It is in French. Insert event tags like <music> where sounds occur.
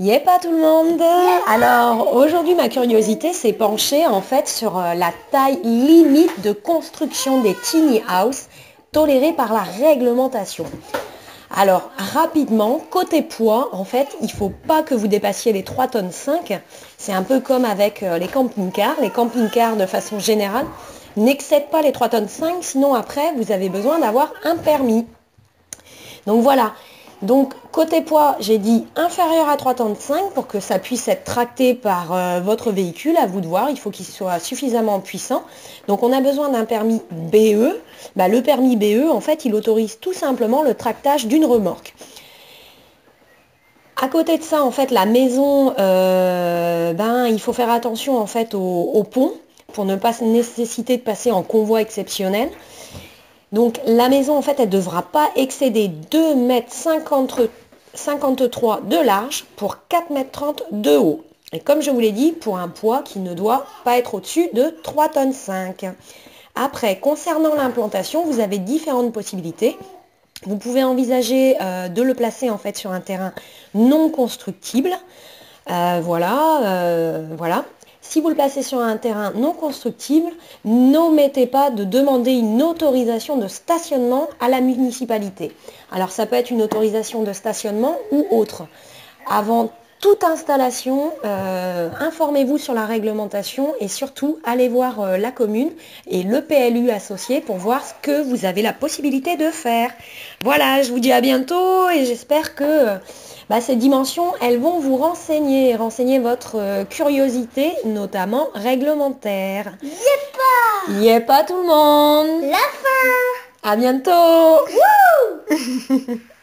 Yé pas tout le monde Alors aujourd'hui ma curiosité s'est penchée en fait sur euh, la taille limite de construction des tiny house tolérée par la réglementation. Alors rapidement, côté poids, en fait, il ne faut pas que vous dépassiez les 3 tonnes 5. C'est un peu comme avec euh, les camping-cars. Les camping-cars de façon générale n'excèdent pas les 3 tonnes 5, sinon après vous avez besoin d'avoir un permis. Donc voilà, donc côté poids, j'ai dit inférieur à 3,5 pour que ça puisse être tracté par euh, votre véhicule, à vous de voir, il faut qu'il soit suffisamment puissant. Donc on a besoin d'un permis BE. Bah, le permis BE, en fait, il autorise tout simplement le tractage d'une remorque. À côté de ça, en fait, la maison, euh, ben, il faut faire attention en fait au pont pour ne pas nécessiter de passer en convoi exceptionnel. Donc la maison, en fait, elle ne devra pas excéder 2 mètres 53 de large pour 4 mètres 30 de haut. Et comme je vous l'ai dit, pour un poids qui ne doit pas être au-dessus de 3 tonnes 5. Après, concernant l'implantation, vous avez différentes possibilités. Vous pouvez envisager euh, de le placer en fait sur un terrain non constructible. Euh, voilà, euh, voilà. Si vous le placez sur un terrain non constructible, n'omettez pas de demander une autorisation de stationnement à la municipalité. Alors ça peut être une autorisation de stationnement ou autre. Avant toute installation, euh, informez-vous sur la réglementation et surtout allez voir euh, la commune et le PLU associé pour voir ce que vous avez la possibilité de faire. Voilà, je vous dis à bientôt et j'espère que euh, bah, ces dimensions, elles vont vous renseigner, renseigner votre curiosité, notamment réglementaire. Yépa pas tout le monde! La fin! À bientôt <laughs>